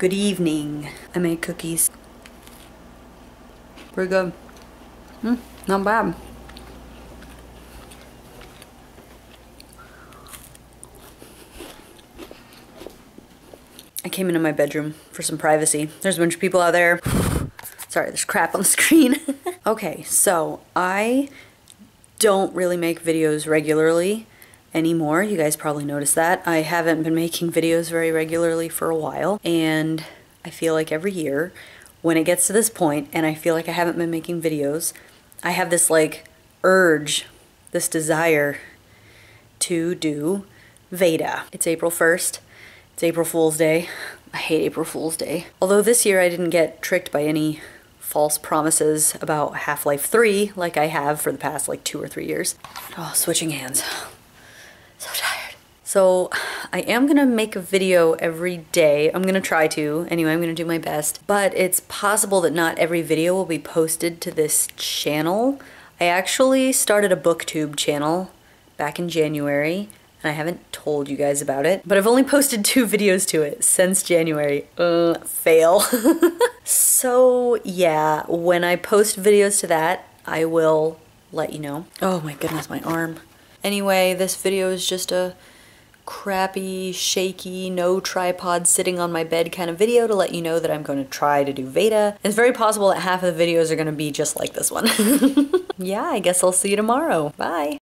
Good evening. I made cookies. Pretty good. Hmm, not bad. I came into my bedroom for some privacy. There's a bunch of people out there. Sorry, there's crap on the screen. okay, so I don't really make videos regularly anymore. You guys probably noticed that. I haven't been making videos very regularly for a while, and I feel like every year when it gets to this point and I feel like I haven't been making videos, I have this like urge, this desire to do Veda. It's April 1st. It's April Fool's Day. I hate April Fool's Day. Although this year I didn't get tricked by any false promises about Half-Life 3 like I have for the past like two or three years. Oh, switching hands. So I am gonna make a video every day. I'm gonna try to. Anyway, I'm gonna do my best. But it's possible that not every video will be posted to this channel. I actually started a booktube channel back in January and I haven't told you guys about it, but I've only posted two videos to it since January. Uh, fail. so yeah, when I post videos to that, I will let you know. Oh my goodness, my arm. Anyway, this video is just a crappy, shaky, no tripod sitting on my bed kind of video to let you know that I'm going to try to do Veda. It's very possible that half of the videos are going to be just like this one. yeah, I guess I'll see you tomorrow. Bye.